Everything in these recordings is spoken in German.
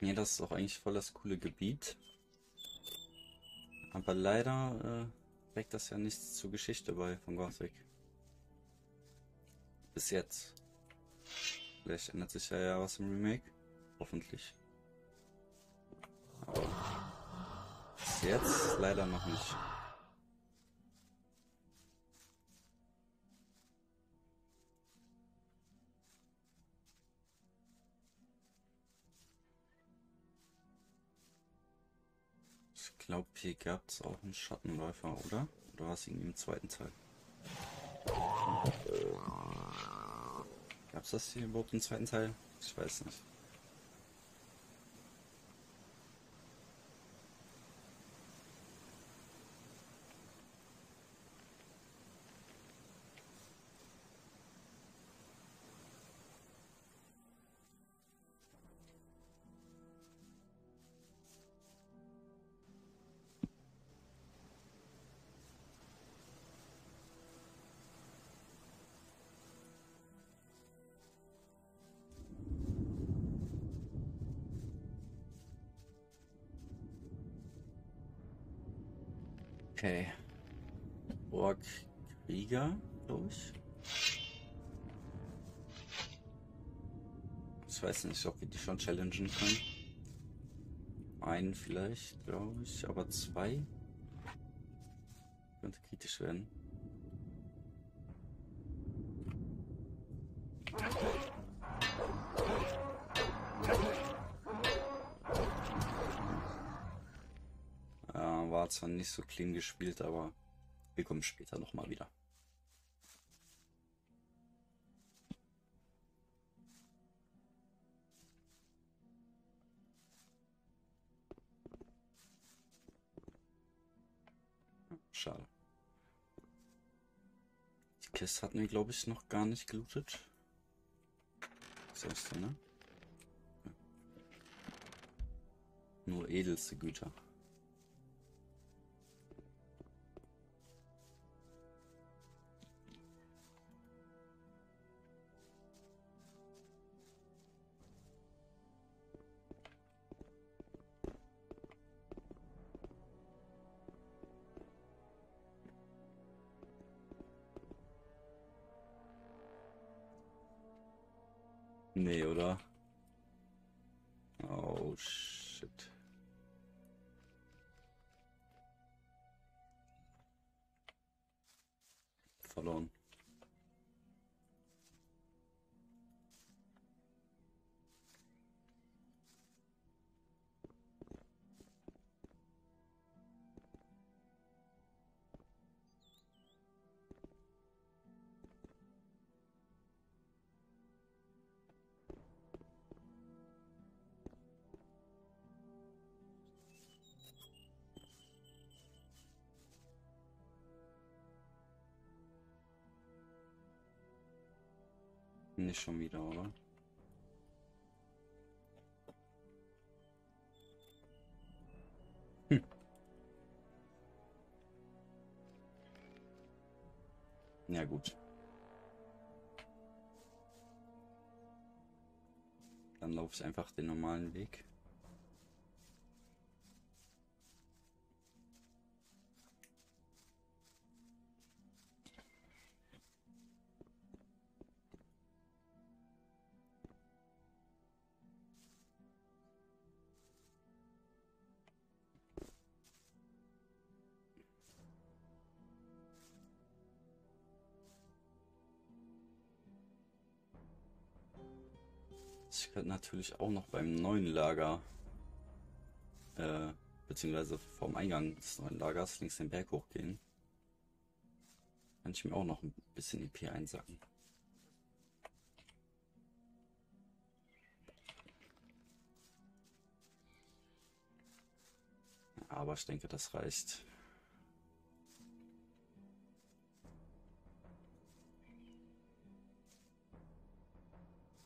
Nee, das ist auch eigentlich voll das coole Gebiet. Aber leider äh, trägt das ja nichts zur Geschichte bei von Gothic. Bis jetzt. Vielleicht ändert sich ja, ja was im Remake. Hoffentlich. Aber bis jetzt leider noch nicht. Glaube, hier gab es auch einen Schattenläufer, oder? Oder war es irgendwie im zweiten Teil? Gab es das hier überhaupt im zweiten Teil? Ich weiß nicht. Okay. Ork Krieger, glaube ich. Ich weiß nicht, ob wir die schon challengen können. Einen vielleicht, glaube ich, aber zwei könnte kritisch werden. War zwar nicht so clean gespielt, aber wir kommen später nochmal wieder. Schade. Die Kiste hatten wir, glaube ich, noch gar nicht gelootet. Das heißt, ne? Nur edelste Güter. Oder? Oh, shit. Verloren. Nicht schon wieder, oder? Hm. Ja gut. Dann laufe ich einfach den normalen Weg. Ich könnte natürlich auch noch beim neuen Lager, äh, beziehungsweise vom Eingang des neuen Lagers links den Berg hochgehen. Kann ich mir auch noch ein bisschen EP einsacken. Aber ich denke, das reicht.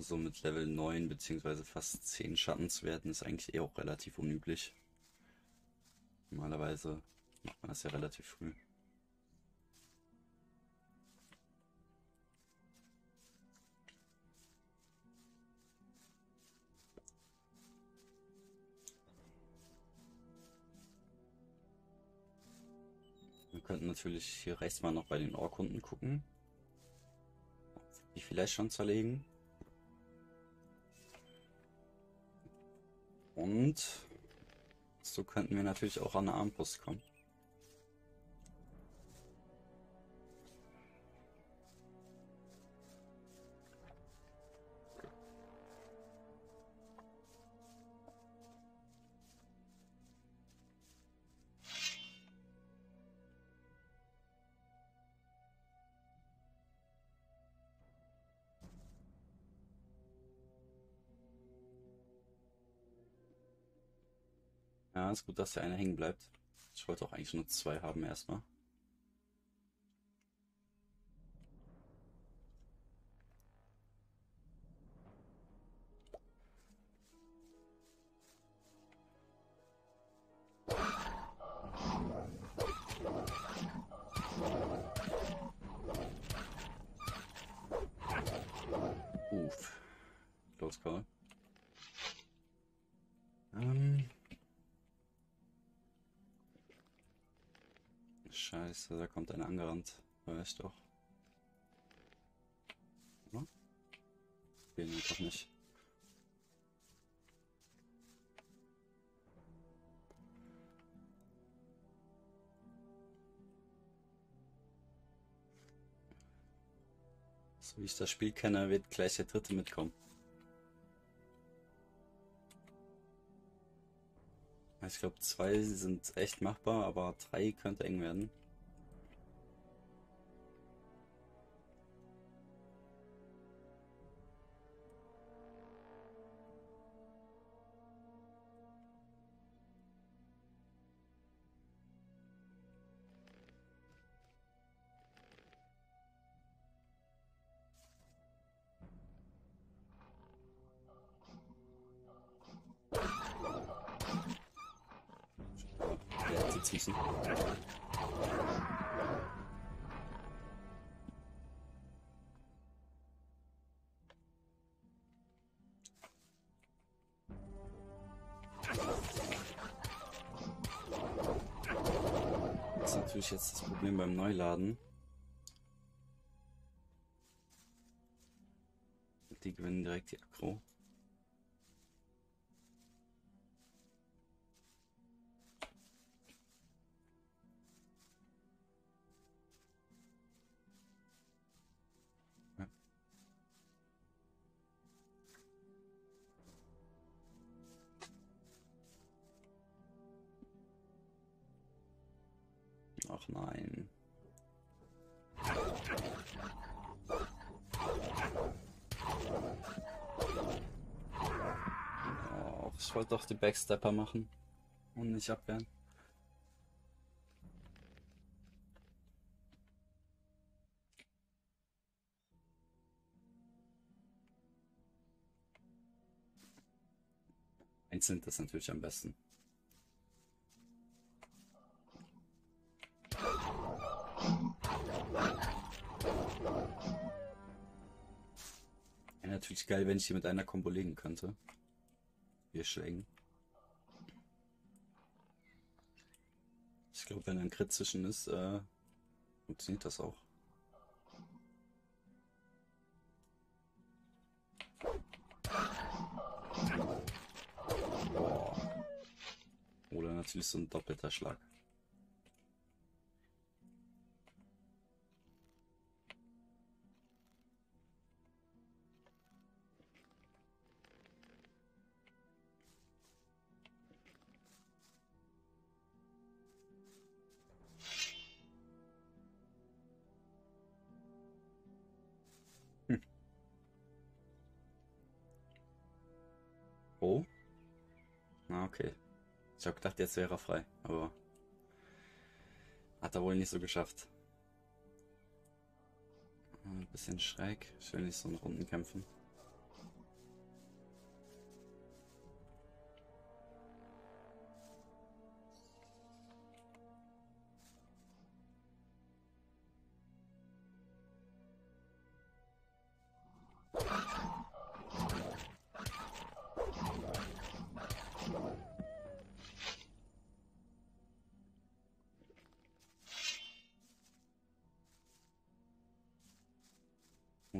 So mit Level 9 bzw. fast 10 Schatten zu werden, ist eigentlich eh auch relativ unüblich. Normalerweise macht man das ja relativ früh. Wir könnten natürlich hier rechts mal noch bei den Ohrkunden gucken. Die vielleicht schon zerlegen. Und so könnten wir natürlich auch an eine Armbrust kommen. Ja, ist gut, dass der eine hängen bleibt. Ich wollte auch eigentlich nur zwei haben erstmal. Scheiße, da kommt einer angerannt. Weiß doch. Oder? Den einfach nicht. So wie ich das Spiel kenne, wird gleich der dritte mitkommen. Ich glaube, zwei sind echt machbar, aber drei könnte eng werden. Müssen. Das ist natürlich jetzt das Problem beim Neuladen. Die gewinnen direkt die Akro. Ach nein. Oh, ich wollte doch die Backstepper machen und nicht abwehren. Einzeln ist natürlich am besten. Geil, wenn ich die mit einer Combo legen könnte. Wir schlägen. Ich glaube, wenn ein Crit zwischen ist, äh, funktioniert das auch. Oder natürlich so ein doppelter Schlag. Okay. Ich habe gedacht, jetzt wäre er frei, aber hat er wohl nicht so geschafft. Ein bisschen schräg. Ich will nicht so einen Runden kämpfen.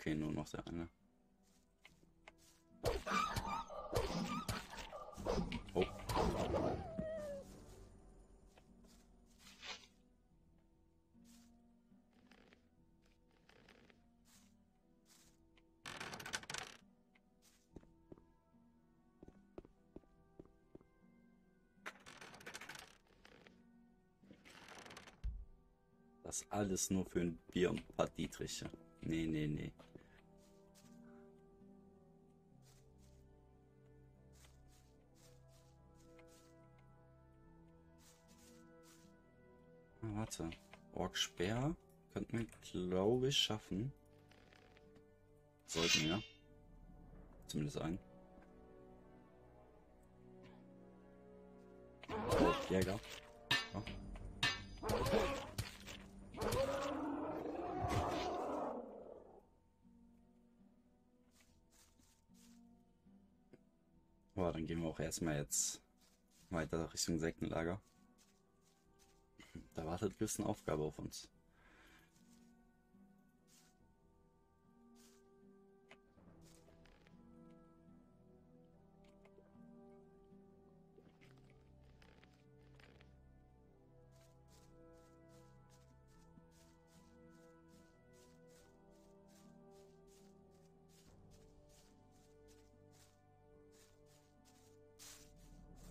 Okay, nur noch der eine. Oh. Das alles nur für ein Bier und ein paar Dietriche. Nee, nee, nee. Warte. Ork Speer könnten wir, glaube ich, schaffen. Sollten wir. Zumindest ein. Oh, Jäger. Oh. Boah, dann gehen wir auch erstmal jetzt weiter Richtung Sektenlager. Da wartet gewiss eine Aufgabe auf uns.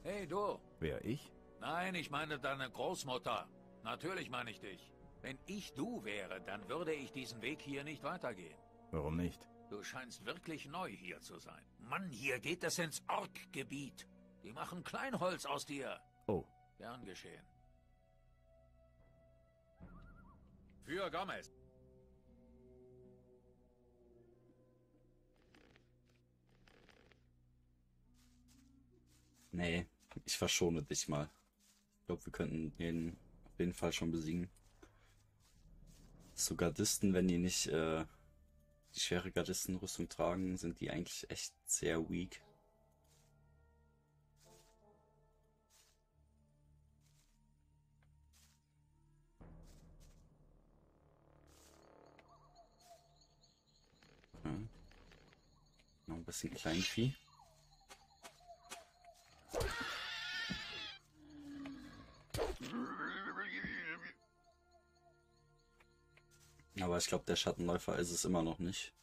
Hey, du. Wer ich? Nein, ich meine deine Großmutter. Natürlich meine ich dich. Wenn ich du wäre, dann würde ich diesen Weg hier nicht weitergehen. Warum nicht? Du scheinst wirklich neu hier zu sein. Mann, hier geht es ins Ork-Gebiet. Die machen Kleinholz aus dir. Oh, Gern geschehen. Für Gomez. Nee, ich verschone dich mal. Ich glaube, wir könnten den jeden Fall schon besiegen. So Gardisten, wenn die nicht äh, die schwere Gardistenrüstung tragen, sind die eigentlich echt sehr weak. Ja. Noch ein bisschen Kleinvieh. Ich glaube, der Schattenläufer ist es immer noch nicht.